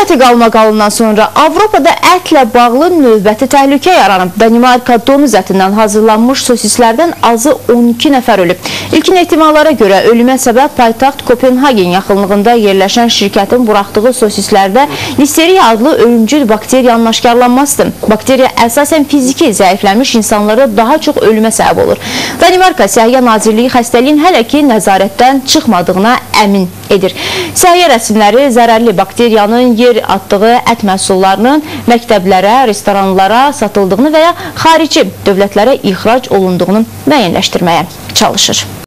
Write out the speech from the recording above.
qəti qalmaqalından sonra Avropada ətlə bağlı növbəti təhlükə yaranıb. Danimarka donuz ətindən hazırlanmış sosislərdən azı 12 nəfər ölüb. İlkin ehtimallara görə ölümə səbəb paytaxt Kopenhagen yaxınlığında yerləşən şirkətin buraxdığı sosislərdə listeriya adlı ölümcül bakteriyanın aşkarlanmasıdır. Bakteriya əsasən fiziki zəifləmiş insanlara daha çox ölümə səbəb olur. Danimarka Səhiyyə Nazirliyi xəstəliyin hələ ki nəzarətdən çıxmadığına əmin edir. Səhiyyə rəsmləri zərərli bakteriyanın yer atdığı ət məhsullarının məktəblərə, restoranlara satıldığını və ya xarici dövlətlərə ixrac olunduğunu müəyyənləşdirməyə çalışır.